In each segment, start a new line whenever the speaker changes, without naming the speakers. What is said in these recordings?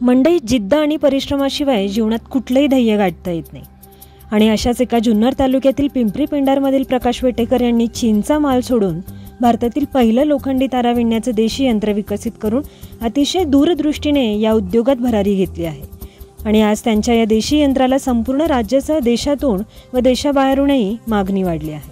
मंडई जिद्द आणि परिश्रमाशिवाय जीवनात कुठलंही ध्येय गाठता येत नाही. आणि अशाच एका जुन्नर तालुक्यातील पिंपरी पिंडारमधील प्रकाश वेटेकर यांनी चीनचा माल सोडून भारतातील पहिलं लोखंडी तारा विणण्याचं देशी यंत्र विकसित करून अतिशय दूरदृष्टीने या उद्योगात भरारी घेतली आहे. आणि आज त्यांच्या या देशी यंत्राला संपूर्ण राज्यासह देशातून व देशाबाहेरूनही मागणी वाढली आहे.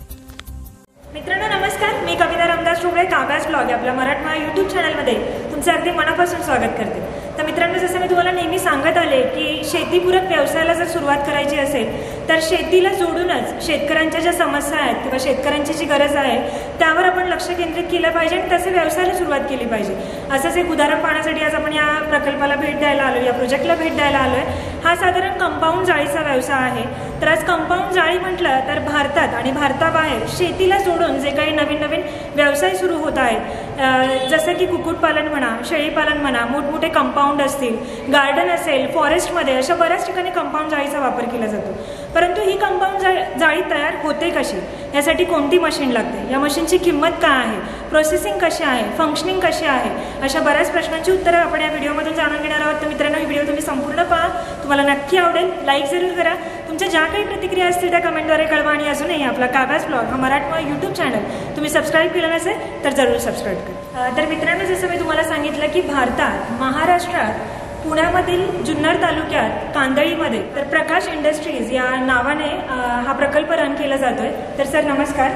मित्रांनो नमस्कार. मी कविता रामदास ठोबळे काव्यास ब्लॉग आपल्या मराठमा यूट्यूब चॅनलमध्ये तुमचं अगदी मनापासून स्वागत करते. तर मित्रांनो जसं मी तुम्हाला नेहमी सांगत आले की शेतीपूरक व्यवसायाला जर सुरुवात करायची असेल तर शेतीला जोडूनच शेतकऱ्यांच्या ज्या समस्या आहेत किंवा शेतकऱ्यांची जी गरज आहे त्यावर आपण लक्ष केंद्रित केलं पाहिजे आणि तसे व्यवसायाला सुरुवात केली पाहिजे. असंच एक उदाहरण पाहण्यासाठी आज आपण या प्रकल्पाला भेट द्यायला आलो या प्रोजेक्टला भेट द्यायला आलो आहे हा साधारण कंपाऊंड जाळीचा व्यवसाय आहे. तर आज कंपाऊंड जाळी म्हटलं तर भारतात आणि भारताबाहेर शेतीला जोडून जे काही नवीन नवीन व्यवसाय सुरू होत आहेत जसं की कुक्कुटपालन म्हणा शेळीपालन म्हणा मोठमोठे कंपाऊंड असतील गार्डन असेल फॉरेस्टमध्ये अशा बऱ्याच ठिकाणी कंपाऊंड जाळीचा वापर केला जातो. परंतु ही कंपाऊंड जाळी तयार होते कशी? यासाठी कोणती मशीन लागते? या मशीनची किंमत काय आहे? प्रोसेसिंग कशी आहे? फंक्शनिंग कशी आहे? अशा बऱ्याच प्रश्नांची उत्तरं आपण या व्हिडिओमधून जाणून घेणार आहोत. तर मित्रांनो ही व्हिडिओ तुम्ही संपूर्ण पहा. तुम्हाला नक्की आवडेल. लाईक जरूर करा. तुमच्या ज्या काही प्रतिक्रिया असतील त्या कमेंटद्वारे कळवा आणि अजूनही आपला काव्यास ब्लॉग हा मराठवा यूट्यूब चॅनल तुम्ही सबस्क्राईब केलं नसेल तर जरूर सबस्क्राईब करा. तर मित्रांनो जसं मी तुम्हाला सांगितलं की भारतात महाराष्ट्रात पुण्यामधील जुन्नर तालुक्यात कांदळीमध्ये तर प्रकाश इंडस्ट्रीज या नावाने हा प्रकल्प रन केला जातोय. तर सर नमस्कार.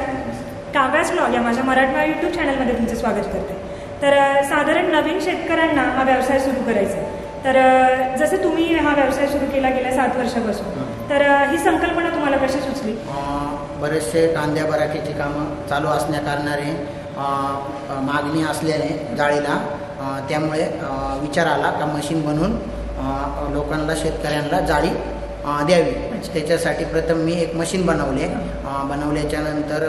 काव्यास ब्लॉग या माझ्या मराठवा यूट्यूब चॅनलमध्ये तुमचं स्वागत करते. तर साधारण नवीन शेतकऱ्यांना हा व्यवसाय सुरू करायचा तर जसं तुम्ही हा व्यवसाय सुरू केला गेल्या सात वर्षापासून तर ही संकल्पना तुम्हाला कशी सुचली?
बरेचसे कांद्या बराकीची कामं चालू असण्या कारणाने मागणी असल्याने जाळीला त्यामुळे विचार आला का मशीन बनवून लोकांना शेतकऱ्यांना जाळी द्यावी. त्याच्यासाठी प्रथम मी एक मशीन बनवले बनवल्याच्या नंतर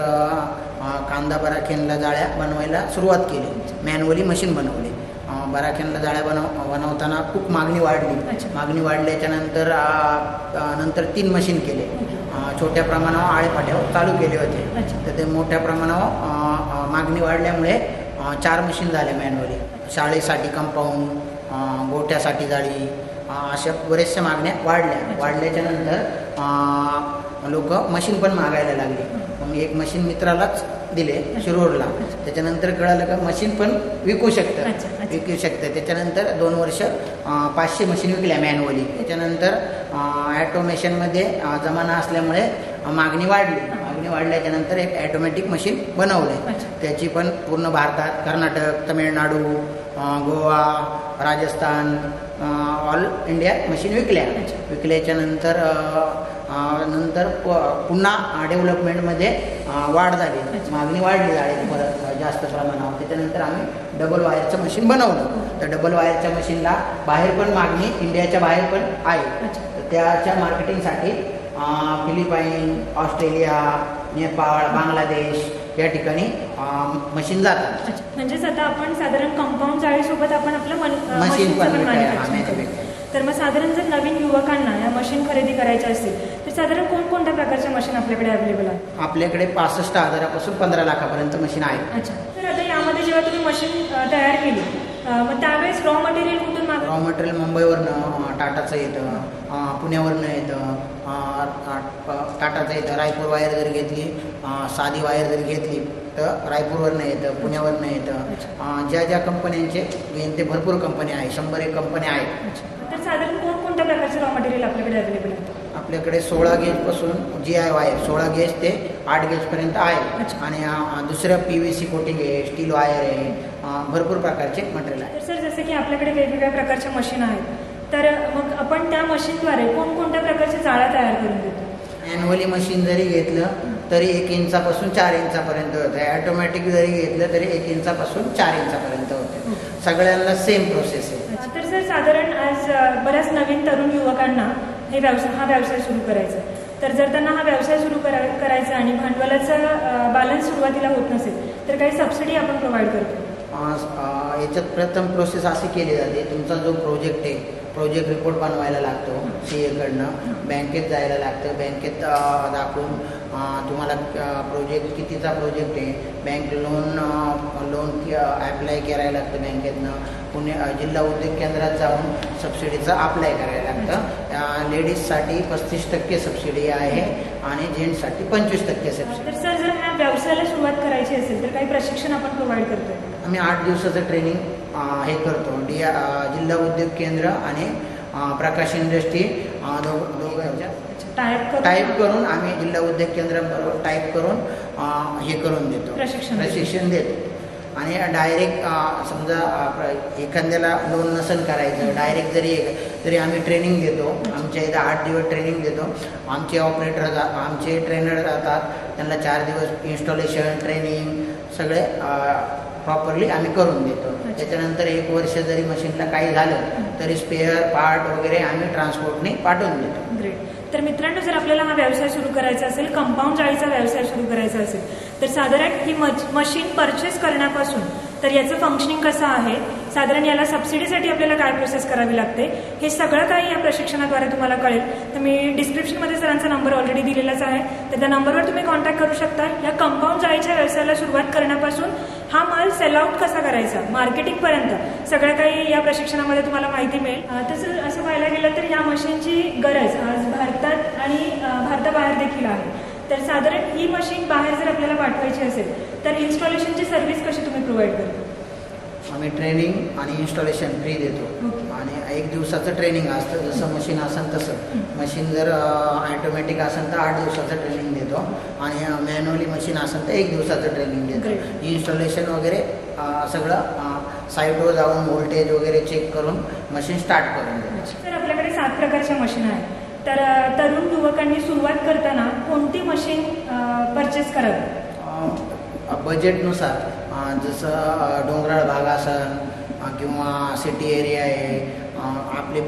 कांदा बराखेनला जाळ्या बनवायला सुरुवात केली. मॅन्युअली मशीन बनवली. बराखेनला जाळ्या बनव बनवताना खूप मागणी वाढली. मागणी वाढल्याच्या नंतर नंतर तीन मशीन केले. छोट्या प्रमाणावर आळेपाट्यावर चालू केले होते. तर ते मोठ्या प्रमाणावर मागणी वाढल्यामुळे चार मशीन झाले मॅन्युअली शाळेसाठी कंपाऊंड गोठ्यासाठी जाळी अशा बऱ्याचशा मागण्या वाढल्या. वाढल्याच्या नंतर लोक मशीन पण मागायला लागले. मग एक मशीन मित्रालाच दिले शिरोरला. त्याच्यानंतर कळालं का मशीन पण विकू शकतं. विकू शकतं. त्याच्यानंतर दोन वर्ष पाचशे मशीन विकल्या मॅन्युअली त्याच्यानंतर ॲटोमेशनमध्ये जमाना असल्यामुळे मागणी वाढली. मागणी वाढल्याच्या नंतर एक ॲटोमॅटिक मशीन बनवले त्याची पण पूर्ण भारतात Karnataka Tamil Nadu Goa Rajasthan all India machine विकल्या. विकल्याच्या नंतर नंतर पुन्हा डेव्हलपमेंटमध्ये वाढ झाली. मागणी वाढली झाली परत जास्त प्रमाणावर. त्याच्यानंतर आम्ही डबल वायरचं मशीन बनवलं. तर डबल वायरच्या मशीनला बाहेर पण मागणी इंडियाच्या बाहेर पण आहे. तर त्याच्या मार्केटिंगसाठी फिलिपाईन ऑस्ट्रेलिया नेपाळ बांगलादेश या ठिकाणी मशीन जातात.
म्हणजेच आता आपण साधारण कंपाऊंड जाळीसोबत आपण आपलं मशीन तर मग साधारण जर नवीन युवकांना या मशीन खरेदी करायच्या असतील तर साधारण कोणकोणत्या प्रकारच्या मशीन आपल्याकडे अवेलेबल आहे
आपल्याकडे पासष्ट हजारापासून पंधरा लाखापर्यंत मशीन आहे
अच्छा तर आता यामध्ये जेव्हा तुम्ही मशीन तयार केली मग त्यावेळेस रॉ मटेरियल कुठून
रॉ मटेरियल मुंबईवरनं टाटाचं येतं पुण्यावरनं येतं टाटाचं येतं रायपूर वायर जर घेतली साधी वायर जर घेतली तर रायपूरवरनं येतं पुण्यावरनं येतं. ज्या ज्या कंपन्यांचे ते भरपूर कंपन्या आहे शंभर एक कंपन्या आहेत.
तर साधारण कोणकोणत्या प्रकारचे रॉ मटेरियल आपल्याकडे अवेलेबल आहे
आपल्याकडे सोळा गेजपासून जी आय वायर सोळा गेज ते आठ गेजपर्यंत आहे. आणि दुसरं पी व्ही सी कोटिंग आहे स्टील वायर आहे भरपूर प्रकारचे मटेरियल आहे.
सर जसं की आपल्याकडे वेगवेगळ्या प्रकारच्या मशीन आहेत तर मग आपण त्या मशीनद्वारे कोणकोणत्या प्रकारच्या जाळ्या तयार करून देतो?
मॅन्युअली मशीन जरी घेतलं तरी एक इंचापासून चार इंचापर्यंत होतं. ऑटोमॅटिक जरी घेतलं तरी एक इंचापासून चार इंचापर्यंत होते. सगळ्यांना सेम प्रोसेस आहे.
तर सर साधारण आज बऱ्याच नवीन तरुण युवकांना हे व्यवसाय हा व्यवसाय सुरू करायचा तर जर त्यांना हा व्यवसाय सुरू करायचा आणि भांडवलाचं बॅलन्स सुरुवातीला होत नसेल तर काही सबसिडी आपण प्रोव्हाइड करतो.
याच्यात प्रथम प्रोसेस अशी केली जाते तुमचा जो प्रोजेक्ट आहे प्रोजेक्ट रिपोर्ट बनवायला लागतो सी एकडनं बँकेत जायला लागतं. बँकेत दाखवून तुम्हाला प्रोजेक्ट कितीचा प्रोजेक्ट आहे. बँक लोन लोन ॲप्लाय करायला लागतं बँकेतनं पुणे जिल्हा उद्योग केंद्रात जाऊन सबसिडीचं अप्लाय करायला लागतं. लेडीजसाठी पस्तीस टक्के सबसिडी आहे आणि जेंट्ससाठी पंचवीस टक्के सबसिडी
तर सर जर ह्या व्यवसायाला सुरुवात करायची असेल तर काही प्रशिक्षण आपण प्रोव्हाइड करतोय
आम्ही आठ दिवसाचं ट्रेनिंग हे करतो. डी जिल्हा उद्योग केंद्र आणि प्रकाश इंडस्ट्री दोघांच्या टाईप करून? आम्ही जिल्हा उद्योग केंद्र टाईप करून हे करून देतो.
प्रशिक्षण देतो.
प्रशिक्षण देतो. आणि डायरेक्ट समजा एखाद्याला लोन नसेल करायचं डायरेक्ट जरी तरी आम्ही ट्रेनिंग देतो आमच्या इथं आठ दिवस ट्रेनिंग देतो आमचे ऑपरेटर आमचे ट्रेनर जातात त्यांना चार दिवस इन्स्टॉलेशन ट्रेनिंग सगळे प्रॉपरली आम्ही करून देतो. त्याच्यानंतर एक वर्ष जरी मशीनला काही झालं तरी स्पेअर पार्ट वगैरे आम्ही ट्रान्सपोर्टने पाठवून देतो.
ग्रेट तर मित्रांनो जर आपल्याला हा व्यवसाय सुरू करायचा असेल कंपाऊंड जाळीचा व्यवसाय सुरू करायचा असेल तर साधारण ही मशीन परचेस करण्यापासून तर याचं फंक्शनिंग कसं आहे? साधारण याला सबसिडीसाठी आपल्याला काय प्रोसेस करावी लागते हे सगळं काही या प्रशिक्षणाद्वारे तुम्हाला कळेल. तर मी डिस्क्रिप्शनमध्ये सरांचा नंबर ऑलरेडी दिलेलाच आहे. तर त्या नंबरवर तुम्ही कॉन्टॅक्ट करू शकता. या कंपाऊंड जाळीच्या व्यवसायाला सुरुवात करण्यापासून हा माल सेल आउट कसा करायचा मार्केटिंगपर्यंत सगळं काही या प्रशिक्षणामध्ये तुम्हाला माहिती मिळेल. तसं असं पाहायला गेलं तर या मशीनची गरज आज भारतात आणि भारताबाहेर देखील आहे. तर साधारण ही मशीन बाहेर जर आपल्याला पाठवायची असेल तर इन्स्टॉलेशनची सर्व्हिस कशी तुम्ही प्रोव्हाइड करता?
आम्ही ट्रेनिंग आणि इन्स्टॉलेशन फ्री देतो. आणि एक दिवसाचं ट्रेनिंग असतं जसं मशीन असेल तसं. मशीन जर ॲटोमॅटिक असेल तर आठ दिवसाचं ट्रेनिंग देतो. आणि मॅन्युअली मशीन असेल तर एक दिवसाचं ट्रेनिंग देतो. इन्स्टॉलेशन वगैरे सगळं साईटवर जाऊन व्होल्टेज वगैरे चेक करून मशीन स्टार्ट करून देतो.
तर आपल्याकडे सात प्रकारच्या मशीन आहेत. तर तरुण युवकांनी सुरुवात करताना कोणती मशीन परचेस करावी?
बजेटनुसार जसं डोंगराळ भाग असेल किंवा सिटी एरिया आहे आपले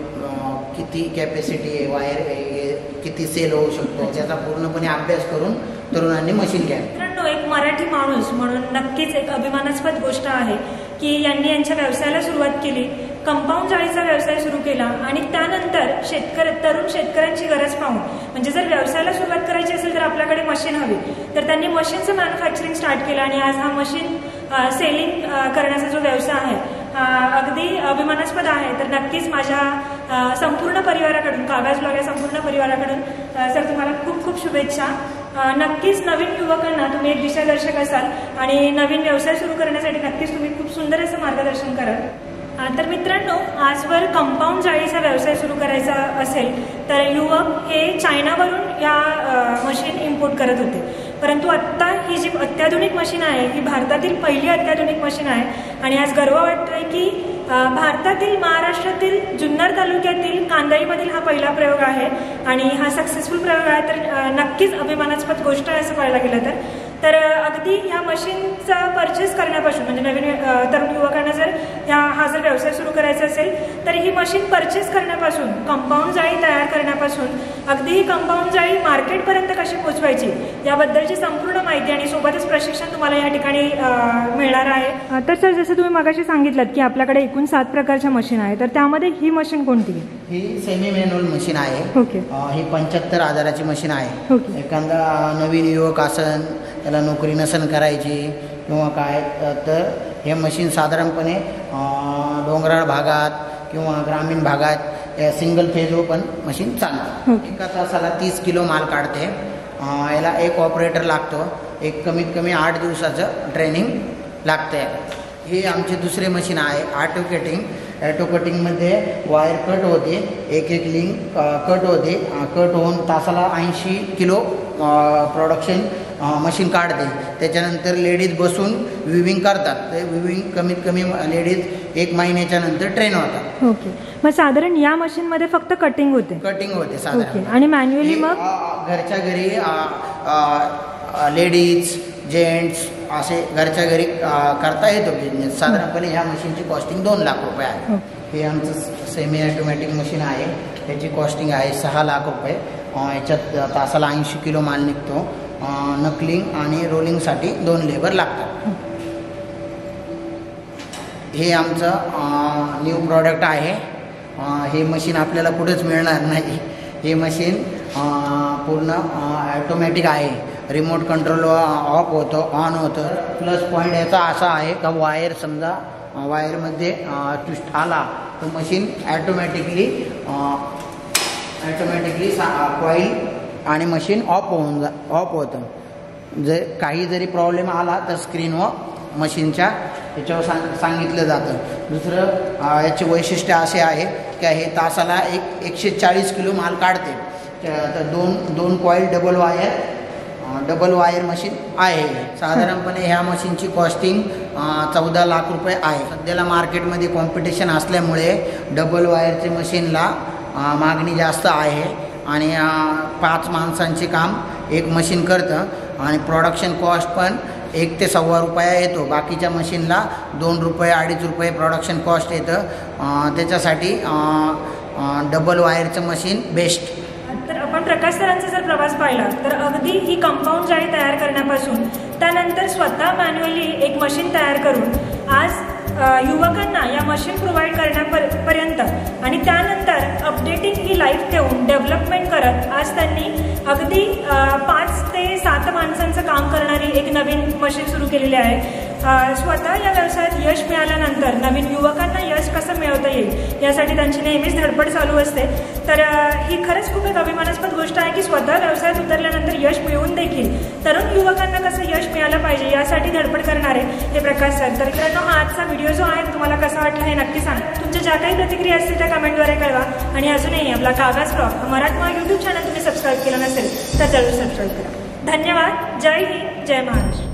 किती कॅपॅसिटी आहे वायर आहे किती सेल होऊ शकतो त्याचा पूर्णपणे अभ्यास करून तरुणांनी मशीन घ्यावी
मित्रांनो एक मराठी माणूस म्हणून नक्कीच एक अभिमानास्पद गोष्ट आहे की यांनी यांच्या व्यवसायाला सुरुवात केली. कंपाऊंड जाळीचा व्यवसाय सुरू केला आणि त्यानंतर शेतकरी तरुण शेतकऱ्यांची गरज पाहून म्हणजे जर व्यवसायाला सुरुवात करायची असेल तर आपल्याकडे मशीन हवी. तर त्यांनी मशीनचं मॅन्युफॅक्चरिंग स्टार्ट केलं आणि आज हा मशीन सेलिंग करण्याचा जो व्यवसाय आहे अगदी अभिमानास्पद आहे. तर नक्कीच माझ्या संपूर्ण परिवाराकडून कागज ब्लॉग या संपूर्ण परिवाराकडून सर तुम्हाला खूप खूप शुभेच्छा. नक्कीच नवीन युवकांना तुम्ही एक दिशादर्शक असाल आणि नवीन व्यवसाय सुरू करण्यासाठी नक्कीच तुम्ही खूप सुंदर असं मार्गदर्शन कराल. तर मित्रांनो आजवर कंपाऊंड जाळीचा व्यवसाय सुरू करायचा असेल तर युवक हे चायनावरून या मशीन इम्पोर्ट करत होते. परंतु आत्ता ही जी अत्याधुनिक मशीन आहे ही भारतातील पहिली अत्याधुनिक मशीन आहे. आणि आज गर्व वाटतोय की भारतातील महाराष्ट्रातील जुन्नर तालुक्यातील कांदळीमधील हा पहिला प्रयोग आहे. आणि हा सक्सेसफुल प्रयोग आहे तर नक्कीच अभिमानास्पद गोष्ट आहे असं पाहायला गेलं तर. तर अगदी ह्या मशीनचा परचेस करण्यापासून म्हणजे नवीन तरुण युवकांना जर ह्या हा जर व्यवसाय सुरू करायचा असेल तर ही मशीन परचेस करण्यापासून कंपाऊंड जाळी तयार करण्यापासून अगदी ही कंपाऊंड जाळी मार्केटपर्यंत कशी पोचवायची याबद्दलची संपूर्ण माहिती आणि सोबतच प्रशिक्षण तुम्हाला या ठिकाणी मिळणार आहे. तर सर जसं तुम्ही मगाशी सांगितलं की आपल्याकडे एकूण सात प्रकारच्या मशीन आहे तर त्यामध्ये ही मशीन कोणती? आहे
ही सेमी मॅन्युअल मशीन आहे.
ओके.
ही पंच्याहत्तर हजाराची मशीन आहे.
ओके.
एखादा नवीन युवक असन त्याला नोकरी नसन करायची किंवा काय तर हे मशीन साधारणपणे डोंगराळ भागात किंवा ग्रामीण भागात या सिंगल फेजवर पण मशीन चालते. एका तासाला तीस किलो माल काढते. याला एक ऑपरेटर लागतो. एक कमीत कमी आठ दिवसाचं ट्रेनिंग लागते. हे आमचे दुसरे मशीन आहे ऑटो कटिंग ऑटो कटिंगमध्ये वायर कट होते. एक एक लिंक कट होते. कट होऊन तासाला ऐंशी किलो प्रोडक्शन मशीन काढते. त्याच्यानंतर लेडीज बसून विविंग करतात. ते विविंग कमीत कमी लेडीज एक महिन्याच्या नंतर ट्रेन होतात.
ओके मग साधारण या मशीनमध्ये फक्त कटिंग होते.
कटिंग होते साधारण.
आणि मॅन्युअली मग?
घरच्या घरी लेडीज जेंट्स असे घरच्या घरी करता येतो बिझनेस साधारणपणे ह्या मशीनची कॉस्टिंग दोन लाख रुपये आहे. हे आमचं सेमी ऑटोमॅटिक मशीन आहे. त्याची कॉस्टिंग आहे सहा लाख रुपये. याच्यात तासाला ऐंशी किलो माल निघतो. नकलिंग आणि रोलिंगसाठी दोन लेबर लागतात. हे आमचं न्यू प्रॉडक्ट आहे. हे मशीन आपल्याला कुठेच मिळणार नाही. हे मशीन पूर्ण ॲटोमॅटिक आहे. रिमोट कंट्रोल ऑफ होतं ऑन होतं. प्लस पॉईंट याचा असा आहे का वायर समजा वायरमध्ये ट्विस्ट आला तर मशीन ॲटोमॅटिकली ॲटोमॅटिकली सा कॉईल आणि मशीन ऑफ होऊन जा ऑफ होतं. जर काही जरी प्रॉब्लेम आला तर स्क्रीनवर मशीनच्या याच्यावर सांग सांगितलं जातं. दुसरं याचे वैशिष्ट्य असे आहे की हे तासाला एक एकशे चाळीस किलो माल काढते. तर दोन दोन coil double wire double wire machine आहे. साधारणपणे ह्या मशीनची कॉस्टिंग चौदा लाख रुपये आहे. सध्याला मार्केटमध्ये कॉम्पिटिशन असल्यामुळे डबल वायरचे मशीनला मागणी जास्त आहे. आणि पाच माणसांचे काम एक मशीन करतं आणि प्रोडक्शन कॉस्ट पण एक ते सव्वा रुपया येतो. बाकीच्या मशीनला दोन रुपये अडीच रुपये प्रोडक्शन कॉस्ट येतं. त्याच्यासाठी डबल वायरचं मशीन बेस्ट
तर आपण प्रकाश सरांचा जर प्रवास पाहिला तर अगदी ही कंपाऊंड जाळी तयार करण्यापासून त्यानंतर स्वतः मॅन्युअली एक मशीन तयार करून आज युवकांना या मशीन प्रोव्हाइड करण्यापर्यंत आणि त्यानंतर अपडेटिंग ही लाईफ ठेवून डेव्हलपमेंट करत आज त्यांनी अगदी पाच ते सात माणसांचं काम करणारी एक नवीन मशीन सुरू केलेली आहे. स्वतः या व्यवसायात यश मिळाल्यानंतर नवीन युवकांना यश कसं मिळवता येईल यासाठी त्यांची नेहमीच धडपड चालू असते. तर ही खरंच खूप एक अभिमानास्पद गोष्ट आहे की स्वतः व्यवसायात उतरल्यानंतर यश मिळवून देखील तरुण युवकांना कसं यश मिळालं पाहिजे यासाठी धडपड करणारे हे प्रकाश सर. तर मित्रांनो हा आजचा व्हिडिओ जो आहे तुम्हाला कसा वाटला हे नक्की सांगा. तुमच्या ज्या काही प्रतिक्रिया असतील त्या कमेंटद्वारे कळवा. आणि अजूनही आपला कागज ब्लॉग हा मराठमा यूट्यूब चॅनल तुम्ही सबस्क्राईब केलं नसेल तर जरूर सबस्क्राईब करा. धन्यवाद. जय हिंद. जय महाराष्ट्र.